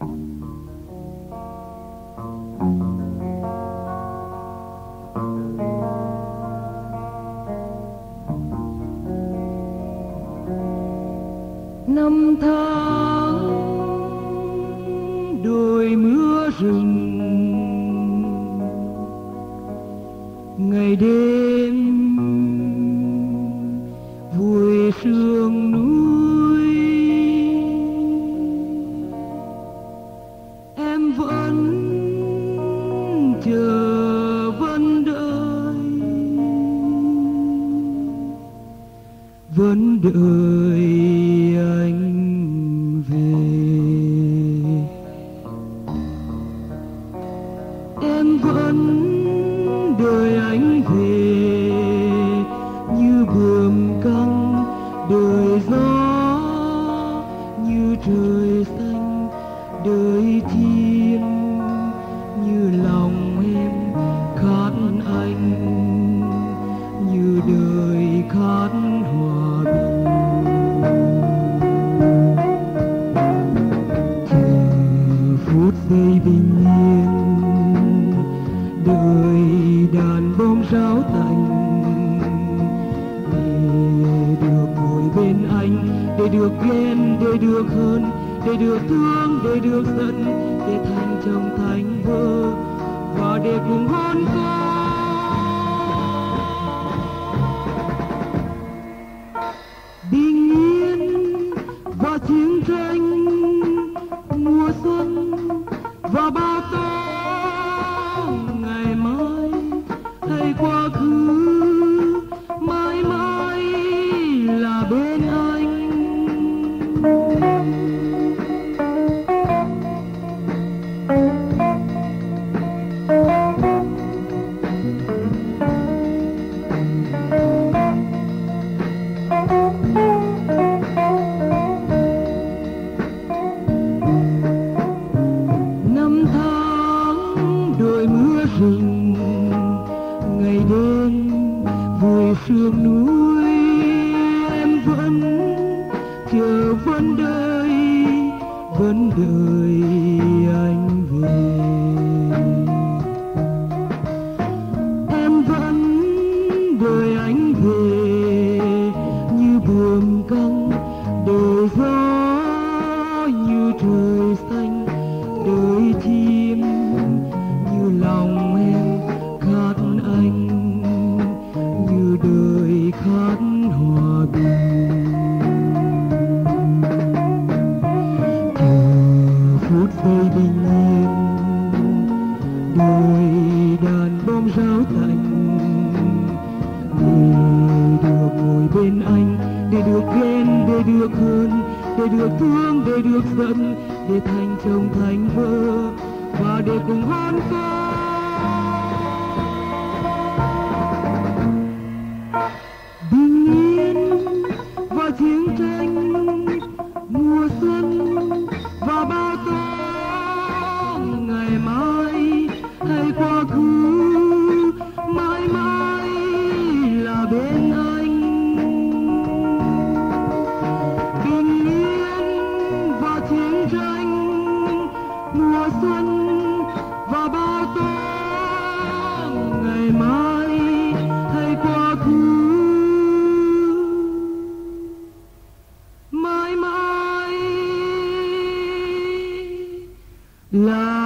năm tháng đôi mưa rừng ngày đêm vui sương anh vẫn chờ vẫn đợi. Vẫn đợi anh về. Em vẫn đợi anh về. Như bướm căng đời gió, như trời xanh đời thiên để được ghen để được hơn để được thương để được giận, để thành chồng thành vợ và để cùng hôn con. Bình yên và chiến tranh, mùa xuân và bao mưa rừng ngày đêm vui sương núi. Em vẫn chờ vẫn đợi vẫn đợi. Phút giây bình yên đôi đàn bom ráo thành. Để được ngồi bên anh để được ghen, để được hơn để được thương, để được giận để thành chồng thành vợ và để cùng hôn con bình yên và chiến tranh. Là bên